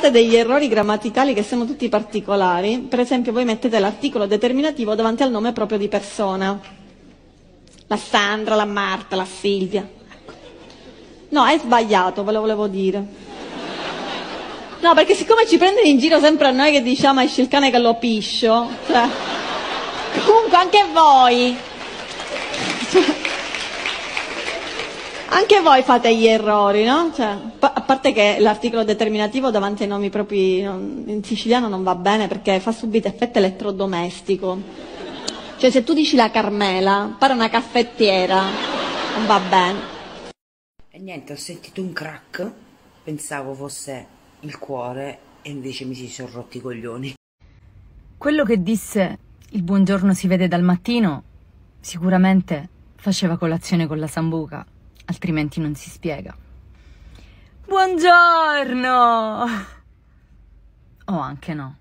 Fate degli errori grammaticali che sono tutti particolari. Per esempio, voi mettete l'articolo determinativo davanti al nome proprio di persona. La Sandra, la Marta, la Silvia. No, è sbagliato, ve lo volevo dire. No, perché siccome ci prendono in giro sempre a noi che diciamo esce il cane che lo piscio, cioè, comunque anche voi. Anche voi fate gli errori, no? Cioè, parte che l'articolo determinativo davanti ai nomi propri non, in siciliano non va bene perché fa subito effetto elettrodomestico. Cioè se tu dici la Carmela, pare una caffettiera, non va bene. E niente, ho sentito un crack, pensavo fosse il cuore e invece mi si sono rotti i coglioni. Quello che disse il buongiorno si vede dal mattino sicuramente faceva colazione con la sambuca altrimenti non si spiega. Buongiorno! O anche no.